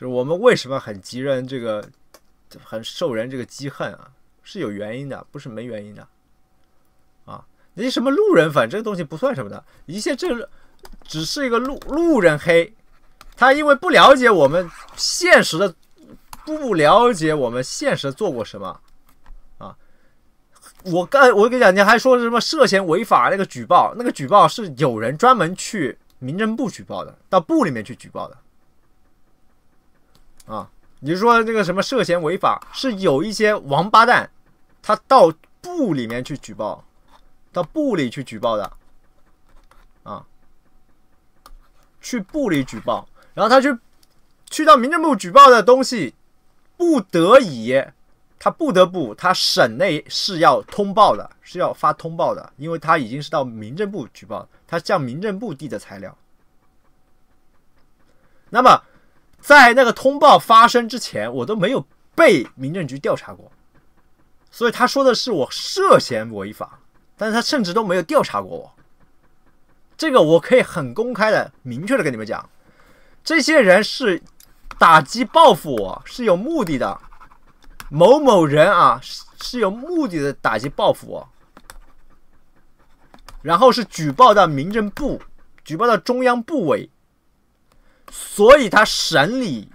就是我们为什么很急人这个，很受人这个积恨啊，是有原因的，不是没原因的。啊，那些什么路人粉这个东西不算什么的，一切这只是一个路路人黑，他因为不了解我们现实的，不了解我们现实做过什么。啊我刚我跟你讲，你还说什么涉嫌违法那个举报？那个举报是有人专门去民政部举报的，到部里面去举报的。啊，你说这个什么涉嫌违法，是有一些王八蛋，他到部里面去举报，到部里去举报的。啊，去部里举报，然后他去去到民政部举报的东西，不得已。他不得不，他省内是要通报的，是要发通报的，因为他已经是到民政部举报，他向民政部递的材料。那么，在那个通报发生之前，我都没有被民政局调查过，所以他说的是我涉嫌违法，但是他甚至都没有调查过我。这个我可以很公开的、明确的跟你们讲，这些人是打击报复我，是有目的的。某某人啊，是有目的的打击报复我，然后是举报到民政部，举报到中央部委，所以他省里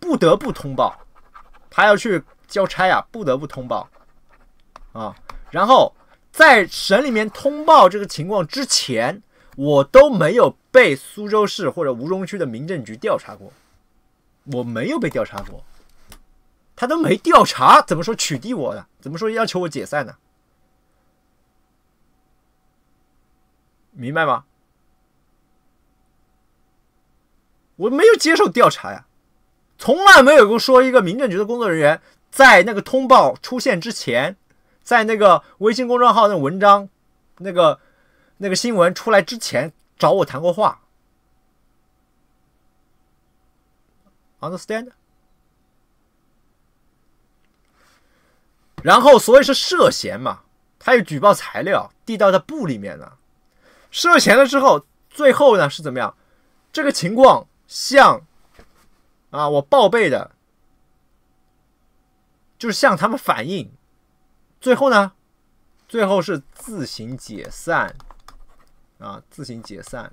不得不通报，他要去交差啊，不得不通报啊。然后在省里面通报这个情况之前，我都没有被苏州市或者吴中区的民政局调查过，我没有被调查过。他都没调查，怎么说取缔我呢？怎么说要求我解散呢？明白吗？我没有接受调查呀，从来没有过说一个民政局的工作人员在那个通报出现之前，在那个微信公众号那文章、那个那个新闻出来之前找我谈过话。Understand？然后，所以是涉嫌嘛？他有举报材料递到他部里面了，涉嫌了之后，最后呢是怎么样？这个情况向啊我报备的，就是向他们反映，最后呢，最后是自行解散啊，自行解散，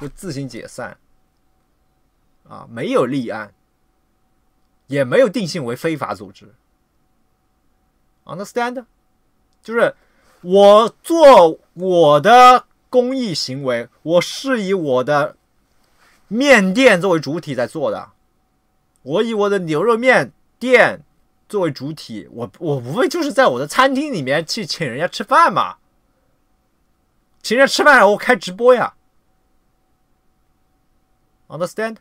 就自行解散啊，没有立案，也没有定性为非法组织。Understand，就是我做我的公益行为，我是以我的面店作为主体在做的。我以我的牛肉面店作为主体，我我无非就是在我的餐厅里面去请人家吃饭嘛，请人家吃饭然后开直播呀。Understand。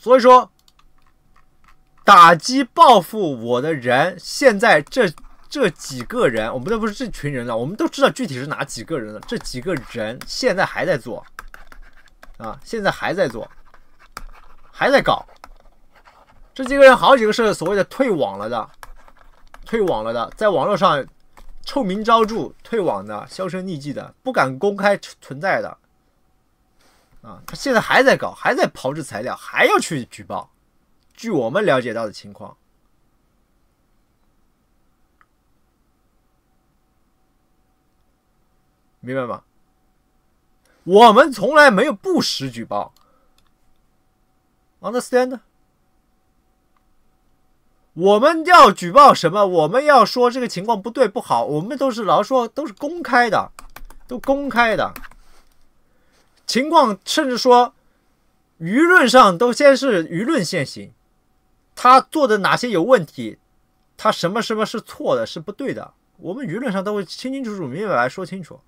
所以说，打击报复我的人，现在这这几个人，我们都不是这群人了，我们都知道具体是哪几个人了。这几个人现在还在做，啊，现在还在做，还在搞。这几个人好几个是所谓的退网了的，退网了的，在网络上臭名昭著，退网的，销声匿迹的，不敢公开存在的。啊，他现在还在搞，还在炮制材料，还要去举报。据我们了解到的情况，明白吗？我们从来没有不实举报，understand？我们要举报什么？我们要说这个情况不对不好，我们都是老说都是公开的，都公开的。情况甚至说，舆论上都先是舆论先行，他做的哪些有问题，他什么什么是错的，是不对的，我们舆论上都会清清楚楚、明明白白说清楚。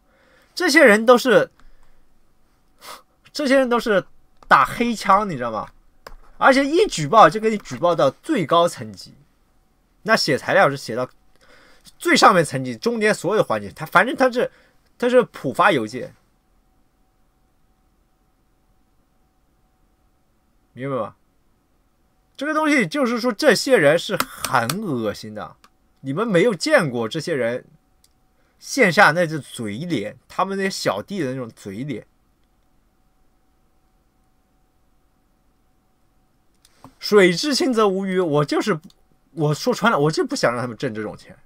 这些人都是，这些人都是打黑枪，你知道吗？而且一举报就给你举报到最高层级，那写材料是写到最上面层级，中间所有环节，他反正他是他是普发邮件。明白吗？这个东西就是说，这些人是很恶心的。你们没有见过这些人线下那只嘴脸，他们那些小弟的那种嘴脸。水至清则无鱼，我就是我说穿了，我就不想让他们挣这种钱。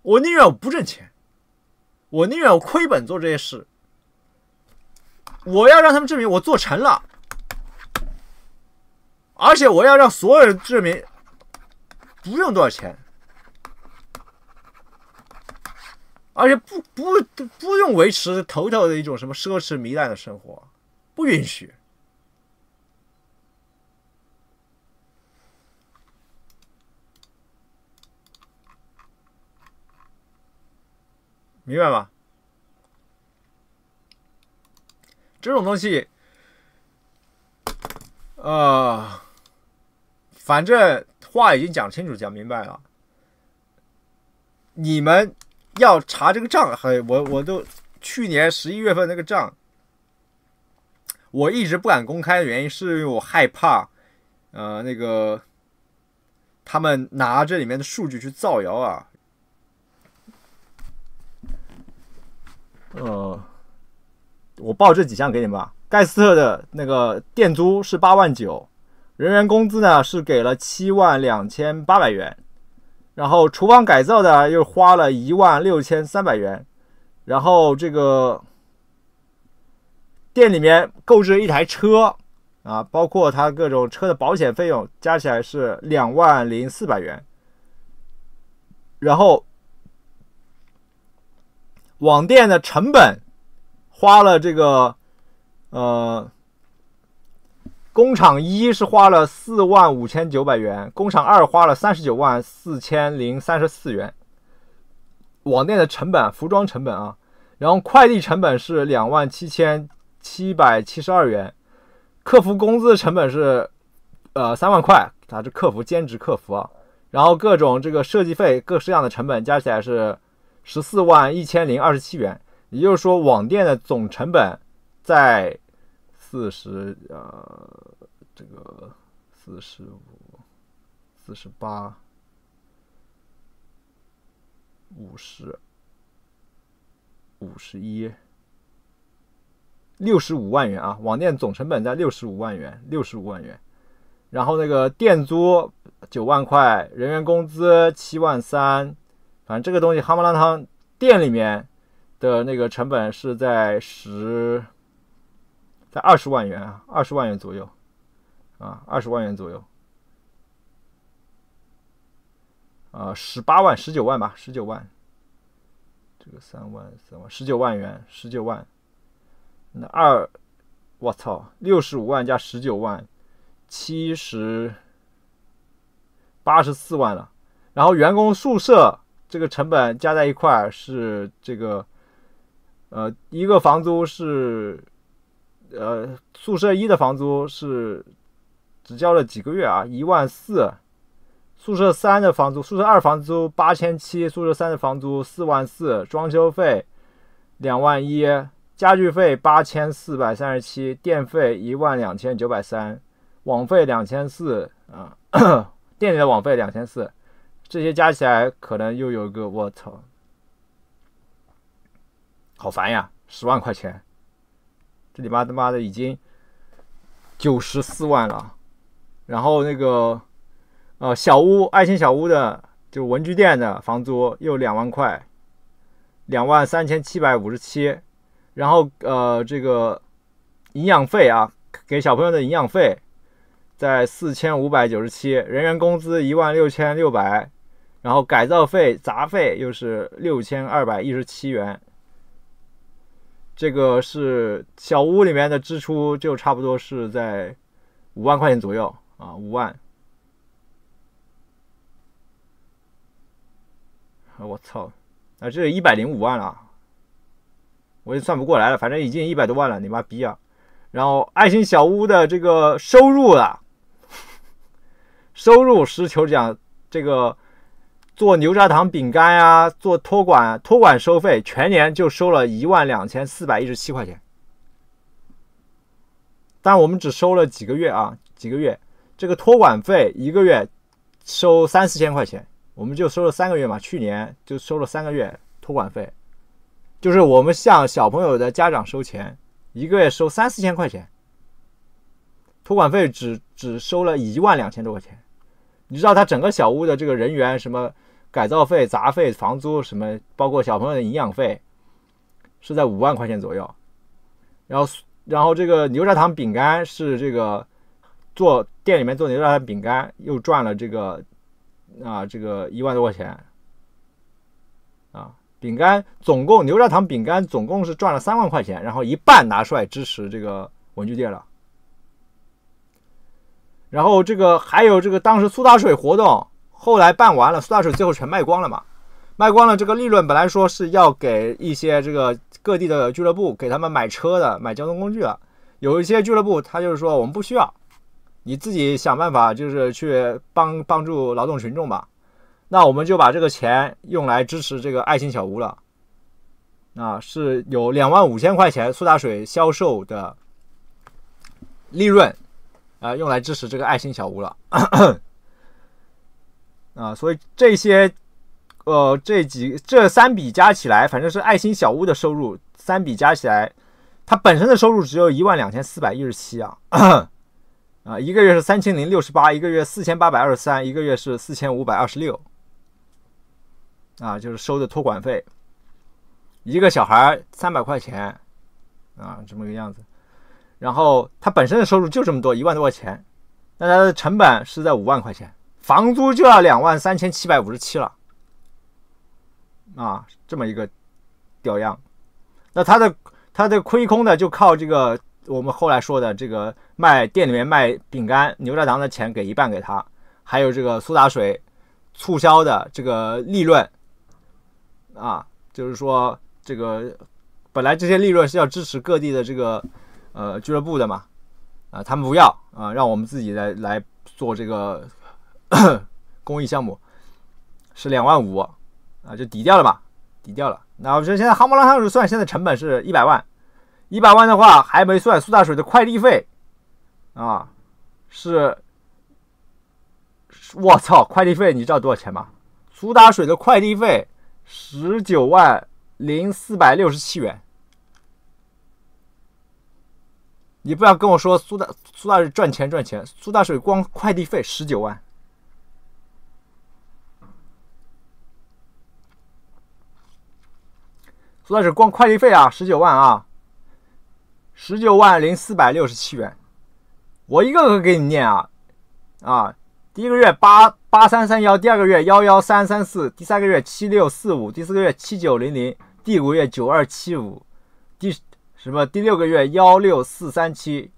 我宁愿我不挣钱，我宁愿我亏本做这些事。我要让他们证明我做成了，而且我要让所有人证明不用多少钱，而且不不不用维持头头的一种什么奢侈糜烂的生活，不允许。明白吗？这种东西，呃，反正话已经讲清楚、讲明白了。你们要查这个账，还我我都去年十一月份那个账，我一直不敢公开的原因，是因为我害怕，呃，那个他们拿这里面的数据去造谣啊。呃，我报这几项给你们吧。盖斯特的那个店租是八万九，人员工资呢是给了七万两千八百元，然后厨房改造的又花了一万六千三百元，然后这个店里面购置一台车啊，包括他各种车的保险费用加起来是两万零四百元，然后。网店的成本花了这个，呃，工厂一是花了四万五千九百元，工厂二花了三十九万四千零三十四元。网店的成本，服装成本啊，然后快递成本是两万七千七百七十二元，客服工资成本是呃三万块，它是客服兼职客服啊，然后各种这个设计费各式样的成本加起来是。十四万一千零二十七元，也就是说，网店的总成本在四十呃，这个四十五、四十八、五十、五十一、六十五万元啊！网店总成本在六十五万元，六十五万元。然后那个店租九万块，人员工资七万三。反正这个东西，哈姆拉汤店里面的那个成本是在十，在二十万元啊，二十万元左右，啊，二十万元左右，啊，十八万、十九万吧，十九万，这个三万、三万，十九万元，十九万，那二，我操，六十五万加十九万，七十，八十四万了，然后员工宿舍。这个成本加在一块是这个，呃，一个房租是，呃，宿舍一的房租是只交了几个月啊，一万四，宿舍三的房租，宿舍二房租八千七，宿舍三的房租四万四，装修费两万一，家具费八千四百三十七，电费一万两千九百三，网费两千四啊，店里的网费两千四。这些加起来可能又有个我操，好烦呀！十万块钱，这里妈他妈的已经九十四万了。然后那个呃小屋爱心小屋的就文具店的房租又两万块，两万三千七百五十七。然后呃这个营养费啊，给小朋友的营养费在四千五百九十七，人员工资一万六千六百。然后改造费、杂费又是六千二百一十七元，这个是小屋里面的支出，就差不多是在五万块钱左右啊，五万。我操，啊，这一百零五万了，我也算不过来了，反正已经一百多万了，你妈逼啊！然后爱心小屋的这个收入啊，收入实求讲这个。做牛轧糖饼干呀，做托管，托管收费全年就收了一万两千四百一十七块钱，但我们只收了几个月啊，几个月，这个托管费一个月收三四千块钱，我们就收了三个月嘛，去年就收了三个月托管费，就是我们向小朋友的家长收钱，一个月收三四千块钱，托管费只只收了一万两千多块钱。你知道他整个小屋的这个人员什么改造费、杂费、房租什么，包括小朋友的营养费，是在五万块钱左右。然后，然后这个牛轧糖饼干是这个做店里面做牛轧糖饼干又赚了这个啊这个一万多块钱啊，饼干总共牛轧糖饼干总共是赚了三万块钱，然后一半拿出来支持这个文具店了。然后这个还有这个当时苏打水活动，后来办完了，苏打水最后全卖光了嘛？卖光了，这个利润本来说是要给一些这个各地的俱乐部给他们买车的、买交通工具的。有一些俱乐部他就是说我们不需要，你自己想办法就是去帮帮助劳动群众吧。那我们就把这个钱用来支持这个爱心小屋了。啊，是有两万五千块钱苏打水销售的利润。啊，用来支持这个爱心小屋了，啊，所以这些，呃，这几这三笔加起来，反正是爱心小屋的收入，三笔加起来，它本身的收入只有一万两千四百一十七啊，啊，一个月是三千零六十八，一个月四千八百二十三，一个月是四千五百二十六，啊，就是收的托管费，一个小孩三百块钱，啊，这么个样子。然后他本身的收入就这么多，一万多块钱，那他的成本是在五万块钱，房租就要两万三千七百五十七了，啊，这么一个屌样，那他的他的亏空的就靠这个我们后来说的这个卖店里面卖饼干牛轧糖的钱给一半给他，还有这个苏打水促销的这个利润，啊，就是说这个本来这些利润是要支持各地的这个。呃，俱乐部的嘛，啊，他们不要啊，让我们自己来来做这个 公益项目，是两万五啊，就抵掉了嘛，抵掉了。那我说现在夯不啷当算，现在成本是一百万，一百万的话还没算苏打水的快递费啊，是，我操，快递费你知道多少钱吗？苏打水的快递费十九万零四百六十七元。你不要跟我说苏大苏大水赚钱赚钱，苏大水光快递费十九万，说的是光快递费啊十九万啊，十九万零四百六十七元，我一个个给你念啊啊，第一个月八八三三幺，第二个月幺幺三三四，第三个月七六四五，第四个月七九零零，第五个月九二七五，第。什么？第六个月幺六四三七，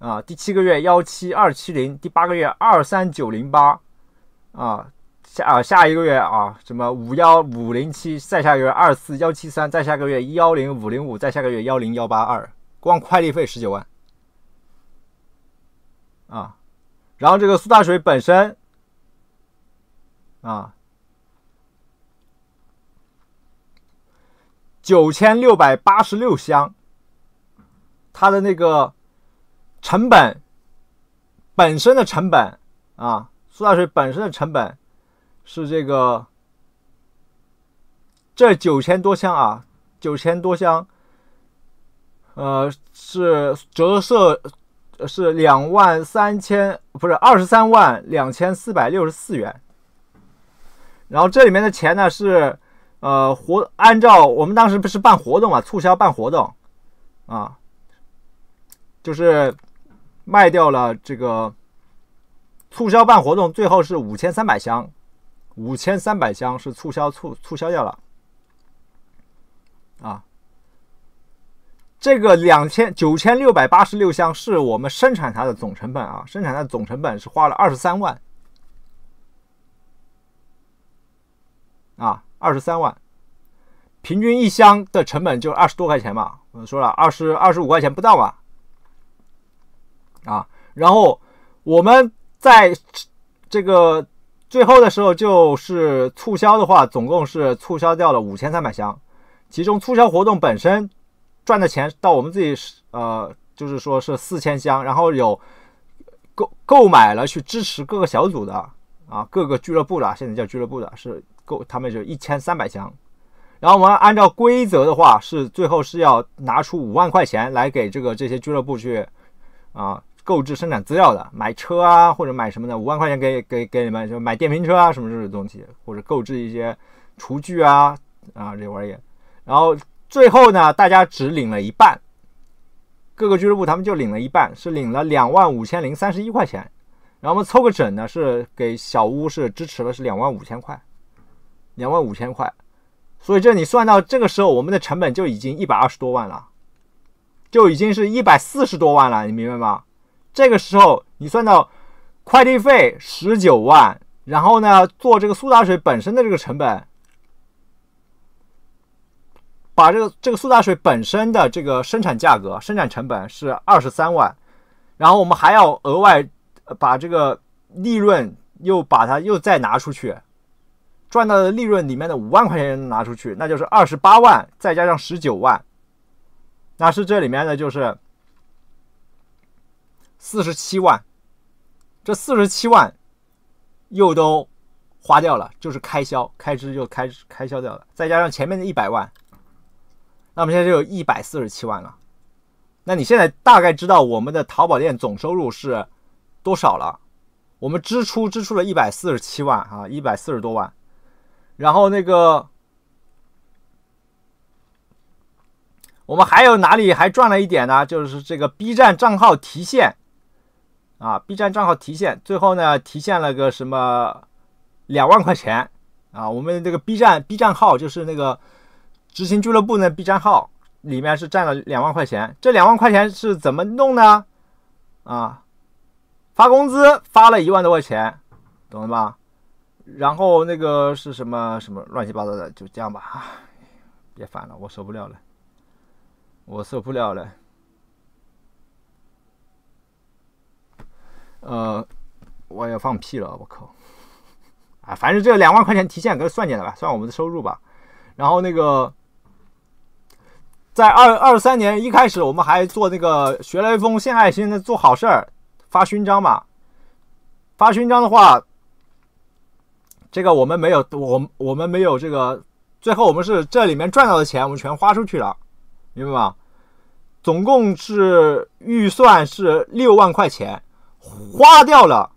啊，第七个月幺七二七零，第八个月二三九零八，啊，下啊下一个月啊什么五幺五零七，再下个月二四幺七三，再下个月幺零五零五，再下个月幺零幺八二，光快递费十九万，啊，然后这个苏打水本身，啊。九千六百八十六箱。它的那个成本本身的成本啊，苏打水本身的成本是这个这九千多箱啊，九千多箱，呃，是折射是两万三千不是二十三万两千四百六十四元，然后这里面的钱呢是呃活按照我们当时不是办活动嘛，促销办活动啊。就是卖掉了这个促销办活动，最后是五千三百箱，五千三百箱是促销促促销掉了啊。这个两千九千六百八十六箱是我们生产它的总成本啊，生产它的总成本是花了二十三万啊，二十三万，平均一箱的成本就二十多块钱嘛，我说了二十二十五块钱不到吧。啊，然后我们在这个最后的时候，就是促销的话，总共是促销掉了五千三百箱，其中促销活动本身赚的钱到我们自己呃，就是说是四千箱，然后有购购买了去支持各个小组的啊，各个俱乐部的，现在叫俱乐部的是购，他们就一千三百箱。然后我们按照规则的话，是最后是要拿出五万块钱来给这个这些俱乐部去啊购置生产资料的，买车啊或者买什么的，五万块钱给给给你们就买电瓶车啊什么这种东西，或者购置一些厨具啊啊这玩意儿。然后最后呢，大家只领了一半，各个俱乐部他们就领了一半，是领了两万五千零三十一块钱。然后我们凑个整呢，是给小屋是支持了是两万五千块，两万五千块。所以这你算到这个时候，我们的成本就已经一百二十多万了，就已经是一百四十多万了，你明白吗？这个时候你算到快递费十九万，然后呢做这个苏打水本身的这个成本，把这个这个苏打水本身的这个生产价格、生产成本是二十三万，然后我们还要额外把这个利润又把它又再拿出去。赚到的利润里面的五万块钱拿出去，那就是二十八万，再加上十九万，那是这里面的就是四十七万。这四十七万又都花掉了，就是开销开支就开开销掉了，再加上前面的一百万，那么现在就有一百四十七万了。那你现在大概知道我们的淘宝店总收入是多少了？我们支出支出了一百四十七万啊，一百四十多万。然后那个，我们还有哪里还赚了一点呢？就是这个 B 站账号提现啊，B 站账号提现，最后呢提现了个什么两万块钱啊。我们这个 B 站 B 站号就是那个执行俱乐部那 B 站号里面是占了两万块钱。这两万块钱是怎么弄呢？啊，发工资发了一万多块钱，懂了吧？然后那个是什么什么乱七八糟的，就这样吧，别烦了，我受不了了，我受不了了。呃，我要放屁了，我靠！啊，反正这两万块钱提现给算进来吧，算我们的收入吧。然后那个，在二二三年一开始，我们还做那个学雷锋献爱心的做好事儿，发勋章嘛。发勋章的话。这个我们没有，我我们没有这个，最后我们是这里面赚到的钱，我们全花出去了，明白吗？总共是预算是六万块钱，花掉了。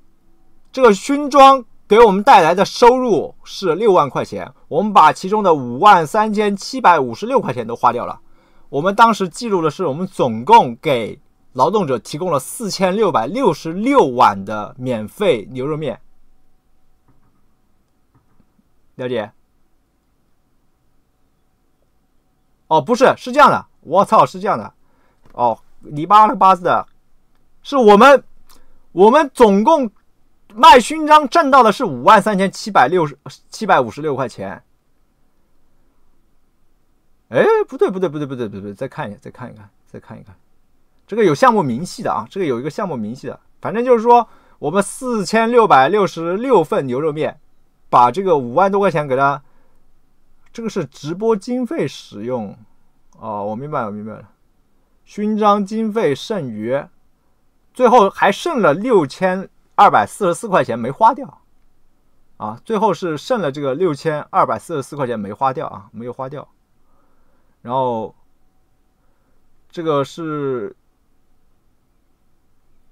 这个勋章给我们带来的收入是六万块钱，我们把其中的五万三千七百五十六块钱都花掉了。我们当时记录的是，我们总共给劳动者提供了四千六百六十六碗的免费牛肉面。了解？哦，不是，是这样的，我操，是这样的。哦，你扒了八字的，是我们，我们总共卖勋章挣到的是五万三千七百六十七百五十六块钱。哎，不对，不对，不对，不对，不对，再看一下，再看一看，再看一看，这个有项目明细的啊，这个有一个项目明细的，反正就是说，我们四千六百六十六份牛肉面。把这个五万多块钱给他，这个是直播经费使用，哦，我明白了，明白了。勋章经费剩余，最后还剩了六千二百四十四块钱没花掉，啊，最后是剩了这个六千二百四十四块钱没花掉啊，没有花掉。然后这个是，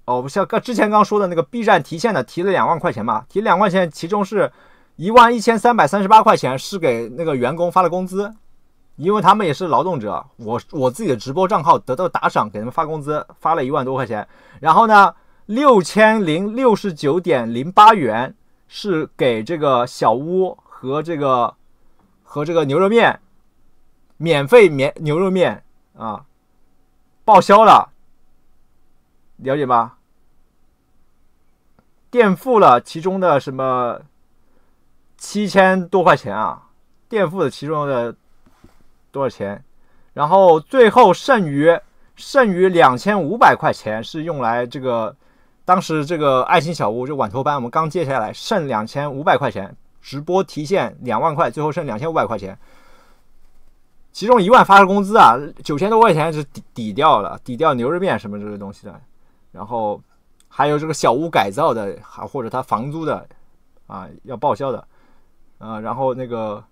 哦，不像刚之前刚说的那个 B 站提现的，提了两万块钱嘛，提两万块钱，其中是。一万一千三百三十八块钱是给那个员工发的工资，因为他们也是劳动者。我我自己的直播账号得到打赏，给他们发工资，发了一万多块钱。然后呢，六千零六十九点零八元是给这个小屋和这个和这个牛肉面免费免牛肉面啊报销了，了解吧？垫付了其中的什么？七千多块钱啊，垫付的其中的多少钱？然后最后剩余剩余两千五百块钱是用来这个，当时这个爱心小屋就晚托班我们刚接下来，剩两千五百块钱，直播提现两万块，最后剩两千五百块钱，其中一万发的工资啊，九千多块钱是抵抵掉了，抵掉牛肉面什么这些东西的，然后还有这个小屋改造的，还或者他房租的。啊，要报销的，啊，然后那个，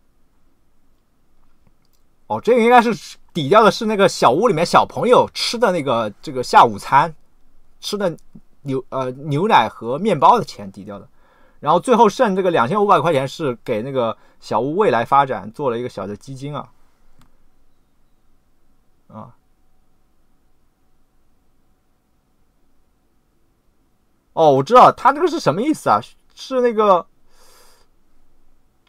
哦，这个应该是抵掉的是那个小屋里面小朋友吃的那个这个下午餐吃的牛呃牛奶和面包的钱抵掉的，然后最后剩这个两千五百块钱是给那个小屋未来发展做了一个小的基金啊，啊。哦，我知道他这个是什么意思啊？是那个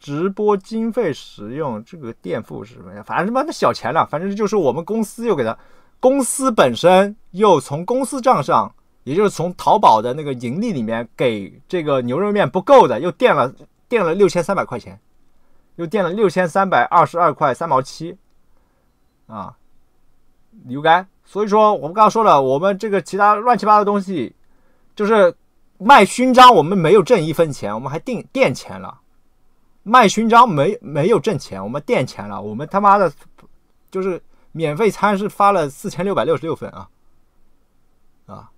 直播经费使用这个垫付是什么呀？反正他妈的小钱了，反正就是我们公司又给他，公司本身又从公司账上，也就是从淘宝的那个盈利里面给这个牛肉面不够的，又垫了垫了六千三百块钱，又垫了六千三百二十二块三毛七啊，牛该。所以说我们刚刚说了，我们这个其他乱七八糟的东西，就是。卖勋章，我们没有挣一分钱，我们还垫垫钱了。卖勋章没没有挣钱，我们垫钱了。我们他妈的，就是免费餐是发了四千六百六十六份啊啊！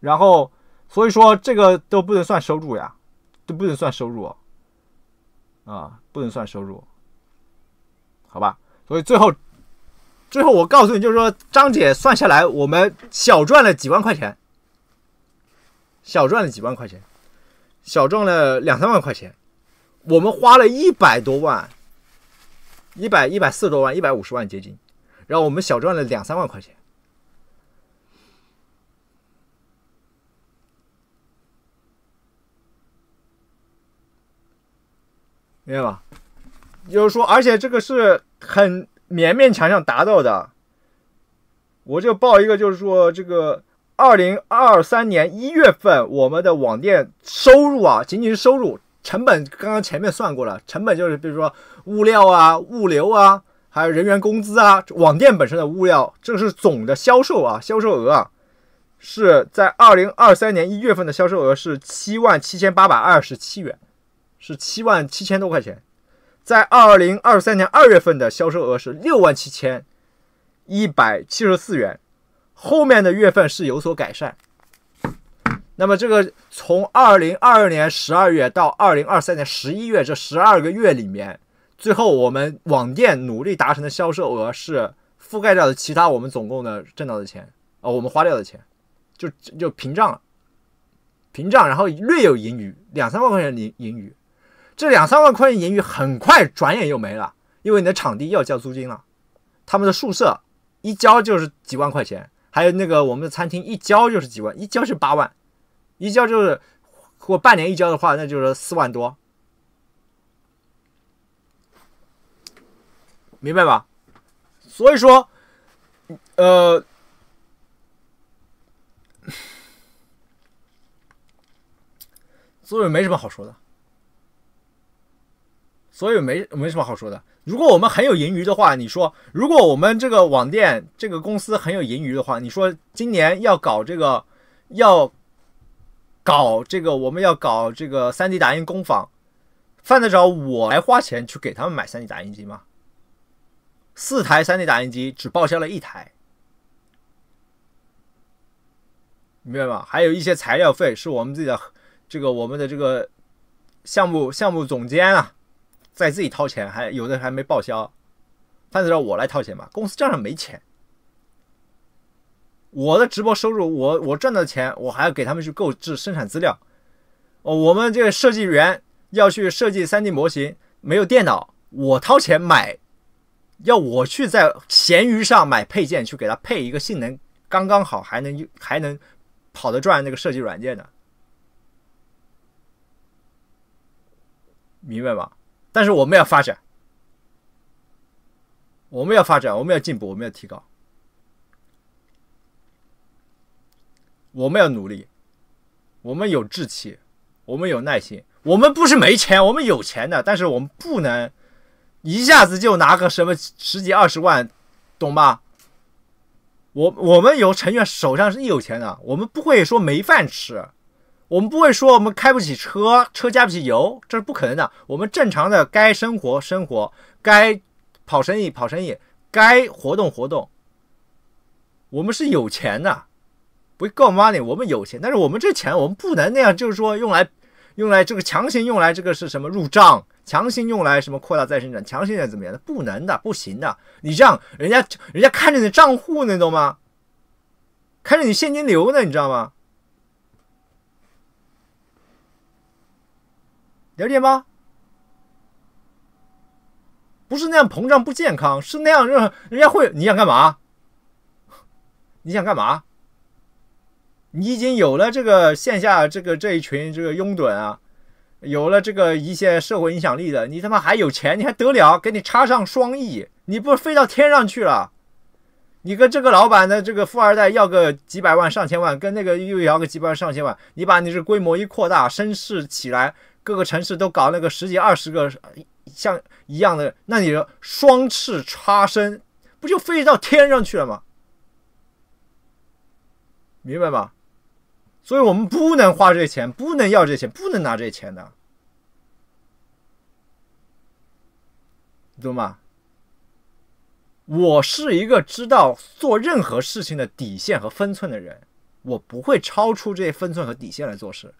然后所以说这个都不能算收入呀，都不能算收入啊，不能算收入，好吧？所以最后最后我告诉你，就是说张姐算下来，我们小赚了几万块钱。小赚了几万块钱，小赚了两三万块钱，我们花了一百多万，一百一百四十多万，一百五十万接近，然后我们小赚了两三万块钱，明白吧？就是说，而且这个是很勉勉强强达到的，我就报一个，就是说这个。二零二三年一月份，我们的网店收入啊，仅仅是收入，成本刚刚前面算过了，成本就是比如说物料啊、物流啊，还有人员工资啊，网店本身的物料，这是总的销售啊，销售额啊，是在二零二三年一月份的销售额是七万七千八百二十七元，是七万七千多块钱，在二零二三年二月份的销售额是六万七千一百七十四元。后面的月份是有所改善，那么这个从二零二二年十二月到二零二三年十一月这十二个月里面，最后我们网店努力达成的销售额是覆盖掉的其他我们总共的挣到的钱，哦，我们花掉的钱，就就屏障了，屏障，然后略有盈余，两三万块钱盈盈余，这两三万块钱盈余很快转眼又没了，因为你的场地要交租金了，他们的宿舍一交就是几万块钱。还有那个我们的餐厅一交就是几万，一交是八万，一交就是或半年一交的话，那就是四万多，明白吧？所以说，呃，所以没什么好说的，所以没没什么好说的。如果我们很有盈余的话，你说，如果我们这个网店这个公司很有盈余的话，你说今年要搞这个，要搞这个，我们要搞这个 3D 打印工坊，犯得着我来花钱去给他们买 3D 打印机吗？四台 3D 打印机只报销了一台，明白吗？还有一些材料费是我们自己的，这个我们的这个项目项目总监啊。在自己掏钱，还有的还没报销，犯得着我来掏钱吧。公司账上没钱，我的直播收入，我我赚的钱，我还要给他们去购置生产资料。哦，我们这个设计员要去设计 3D 模型，没有电脑，我掏钱买，要我去在闲鱼上买配件，去给他配一个性能刚刚好，还能还能跑得转那个设计软件的，明白吗？但是我们要发展，我们要发展，我们要进步，我们要提高，我们要努力，我们有志气，我们有耐心，我们不是没钱，我们有钱的，但是我们不能一下子就拿个什么十几二十万，懂吧？我我们有成员手上是有钱的，我们不会说没饭吃。我们不会说我们开不起车，车加不起油，这是不可能的。我们正常的该生活生活，该跑生意跑生意，该活动活动。我们是有钱的，不够 money，我们有钱，但是我们这钱我们不能那样，就是说用来用来这个强行用来这个是什么入账，强行用来什么扩大再生产，强行的怎么样的？不能的，不行的。你这样，人家人家看着你账户呢，懂吗？看着你现金流呢，你知道吗？了解吗？不是那样膨胀不健康，是那样让人家会你想干嘛？你想干嘛？你已经有了这个线下这个这一群这个拥趸啊，有了这个一些社会影响力的，你他妈还有钱，你还得了？给你插上双翼，你不飞到天上去了？你跟这个老板的这个富二代要个几百万上千万，跟那个又要个几百万上千万，你把你这规模一扩大，声势起来，各个城市都搞那个十几二十个像一样的，那你双翅插身，不就飞到天上去了吗？明白吗？所以我们不能花这钱，不能要这钱，不能拿这钱的，懂吗？我是一个知道做任何事情的底线和分寸的人，我不会超出这些分寸和底线来做事。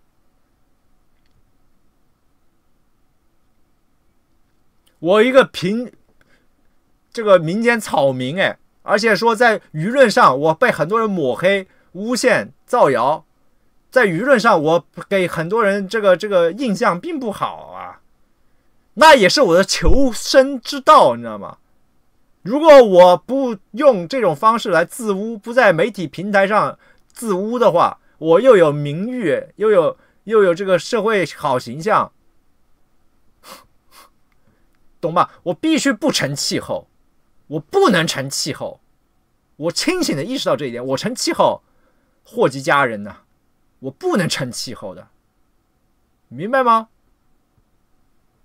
我一个平这个民间草民哎，而且说在舆论上我被很多人抹黑、诬陷、造谣。在舆论上，我给很多人这个这个印象并不好啊，那也是我的求生之道，你知道吗？如果我不用这种方式来自污，不在媒体平台上自污的话，我又有名誉，又有又有这个社会好形象，懂吧？我必须不成气候，我不能成气候，我清醒的意识到这一点，我成气候，祸及家人呢。我不能成气候的，明白吗？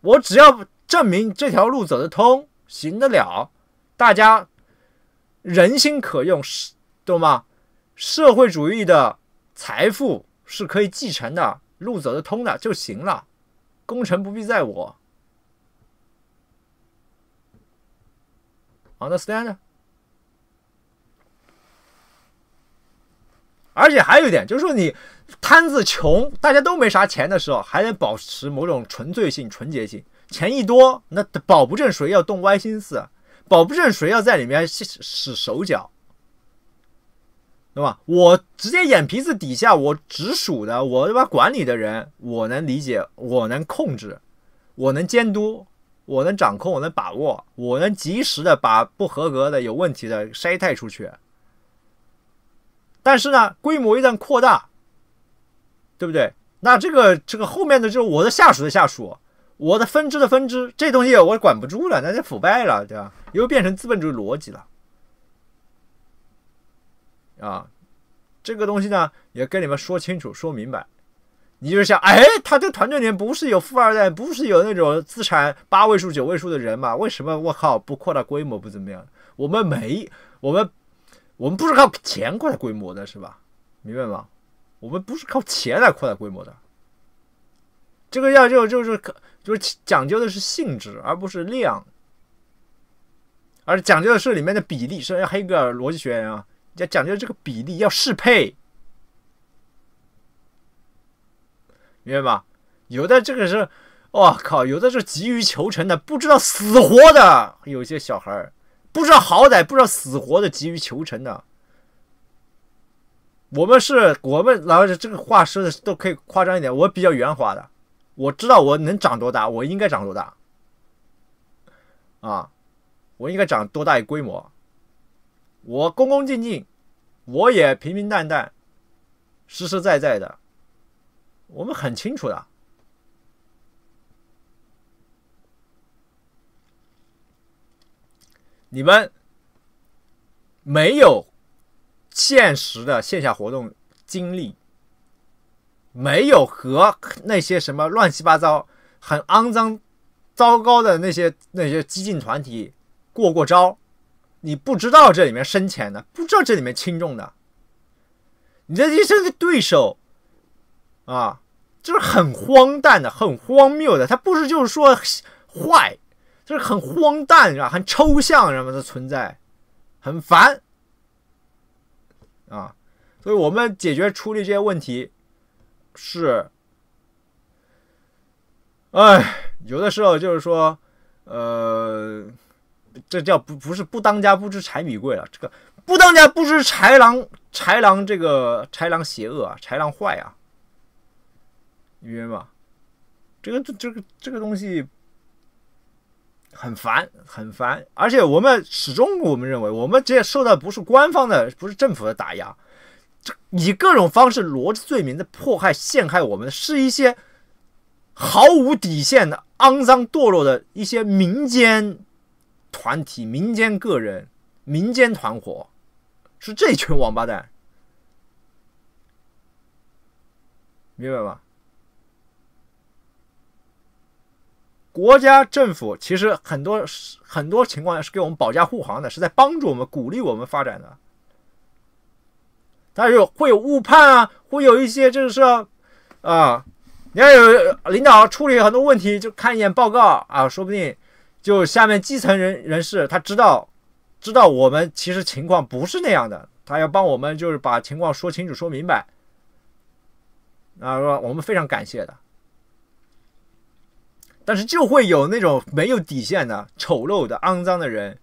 我只要证明这条路走得通，行得了，大家人心可用，是懂吗？社会主义的财富是可以继承的，路走得通的就行了，功成不必在我。Understand？而且还有一点，就是说你。摊子穷，大家都没啥钱的时候，还能保持某种纯粹性、纯洁性。钱一多，那保不正谁要动歪心思，保不正谁要在里面使使手脚，对吧？我直接眼皮子底下，我直属的，我他妈管理的人，我能理解，我能控制，我能监督，我能掌控，我能把握，我能及时的把不合格的、有问题的筛汰出去。但是呢，规模一旦扩大，对不对？那这个这个后面的就是我的下属的下属，我的分支的分支，这东西我管不住了，那就腐败了，对吧？又变成资本主义逻辑了。啊，这个东西呢，也跟你们说清楚、说明白。你就想，哎，他这个团队里面不是有富二代，不是有那种资产八位数、九位数的人吗？为什么我靠不扩大规模不怎么样？我们没，我们我们不是靠钱扩大规模的，是吧？明白吗？我们不是靠钱来扩大规模的，这个要就就是就是讲究的是性质，而不是量，而讲究的是里面的比例。是黑格尔逻辑学啊，要讲究这个比例要适配，明白吧？有的这个是，我靠，有的是急于求成的，不知道死活的，有些小孩不知道好歹，不知道死活的，急于求成的。我们是我们，然后这个话说的都可以夸张一点，我比较圆滑的，我知道我能长多大，我应该长多大，啊，我应该长多大一规模，我恭恭敬敬，我也平平淡淡，实实在在的，我们很清楚的，你们没有。现实的线下活动经历，没有和那些什么乱七八糟、很肮脏、糟糕的那些那些激进团体过过招，你不知道这里面深浅的，不知道这里面轻重的。你的一生的对手啊，就是很荒诞的、很荒谬的。他不是就是说坏，就是很荒诞，是吧？很抽象什么的存在，很烦。啊，所以我们解决处理这些问题，是哎，有的时候就是说，呃，这叫不不是不当家不知柴米贵了，这个不当家不知豺狼豺狼这个豺狼邪恶啊，豺狼坏啊，明白吧？这个这这个这个东西很烦很烦，而且我们始终我们认为，我们这些受到不是官方的，不是政府的打压，以各种方式罗织罪名的迫害陷害我们，是一些。毫无底线的、肮脏堕落的一些民间团体、民间个人、民间团伙，是这群王八蛋，明白吧？国家政府其实很多很多情况下是给我们保驾护航的，是在帮助我们、鼓励我们发展的，但是会有误判啊，会有一些就是说啊。你要有领导处理很多问题，就看一眼报告啊，说不定就下面基层人人士他知道，知道我们其实情况不是那样的，他要帮我们就是把情况说清楚、说明白啊，说我们非常感谢的。但是就会有那种没有底线的、丑陋的、肮脏的人，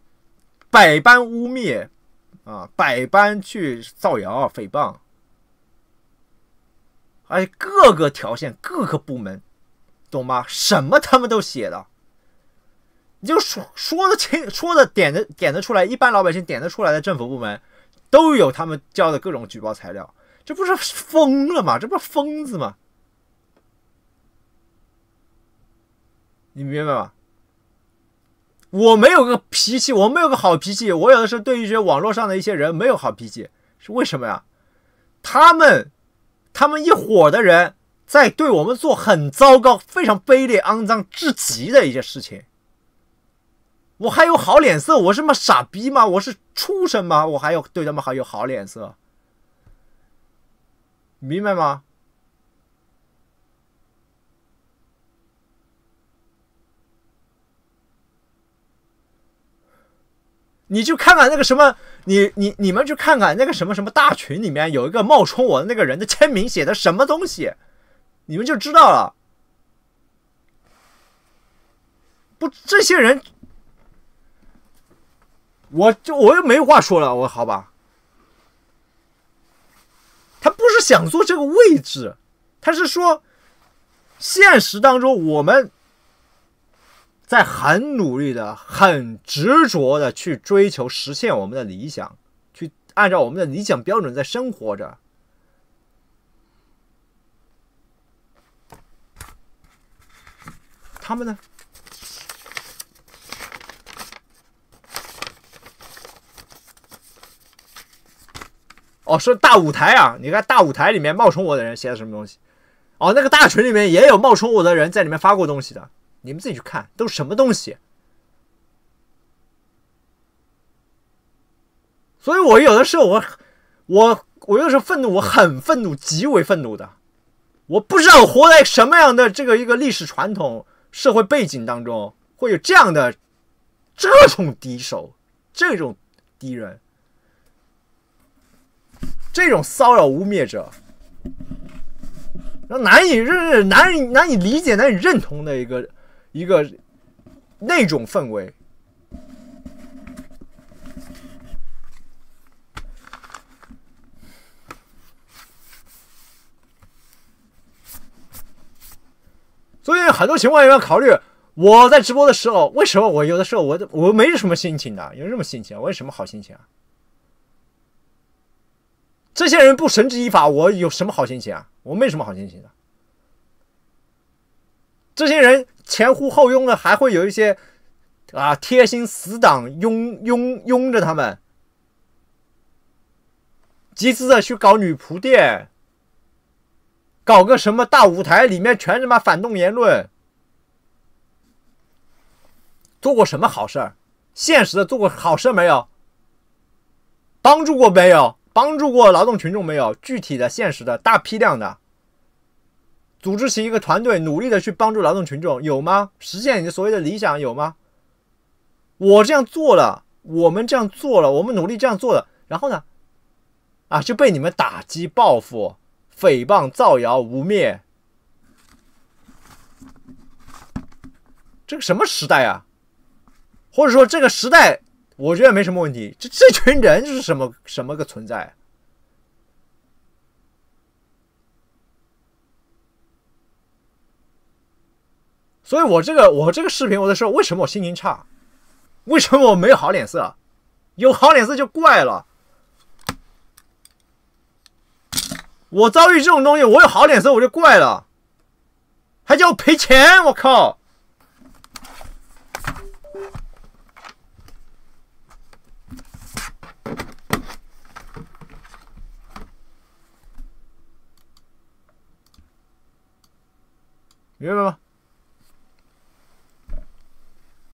百般污蔑啊，百般去造谣、诽谤。而且各个条线、各个部门，懂吗？什么他们都写的，你就说说的清、说的点的点得出来，一般老百姓点得出来的政府部门，都有他们交的各种举报材料，这不是疯了吗？这不是疯子吗？你明白吗？我没有个脾气，我没有个好脾气，我有的时候对于一些网络上的一些人没有好脾气，是为什么呀？他们。他们一伙的人在对我们做很糟糕、非常卑劣、肮脏至极的一些事情，我还有好脸色？我是么傻逼吗？我是畜生吗？我还要对他们还有好脸色？明白吗？你去看看那个什么。你你你们去看看那个什么什么大群里面有一个冒充我的那个人的签名写的什么东西，你们就知道了。不，这些人，我就我又没话说了，我好吧？他不是想做这个位置，他是说，现实当中我们在很努力的、很执着的去追求实现我们的理想，去按照我们的理想标准在生活着。他们呢？哦，是大舞台啊！你看大舞台里面冒充我的人写的什么东西？哦，那个大群里面也有冒充我的人在里面发过东西的。你们自己去看，都什么东西？所以我有的时候，我我我有的时候愤怒，我很愤怒，极为愤怒的。我不知道活在什么样的这个一个历史传统、社会背景当中，会有这样的这种敌手、这种敌人、这种骚扰污蔑者。难以认、难以难以理解、难以认同的一个。一个那种氛围，所以很多情况也要考虑。我在直播的时候，为什么我有的时候我我没什么心情的？有什么心情？我有什么好心情啊？这些人不绳之以法，我有什么好心情啊？我没什么好心情的。这些人。前呼后拥的，还会有一些啊贴心死党拥拥拥着他们，集资的去搞女仆店，搞个什么大舞台，里面全他妈反动言论，做过什么好事儿？现实的做过好事没有？帮助过没有？帮助过劳动群众没有？具体的、现实的、大批量的。组织起一个团队，努力的去帮助劳动群众，有吗？实现你的所谓的理想，有吗？我这样做了，我们这样做了，我们努力这样做了，然后呢？啊，就被你们打击、报复、诽谤、造谣、污蔑。这个什么时代啊？或者说这个时代，我觉得没什么问题。这这群人是什么什么个存在？所以我这个我这个视频，我在说为什么我心情差？为什么我没有好脸色？有好脸色就怪了。我遭遇这种东西，我有好脸色我就怪了，还叫我赔钱？我靠！明白吗？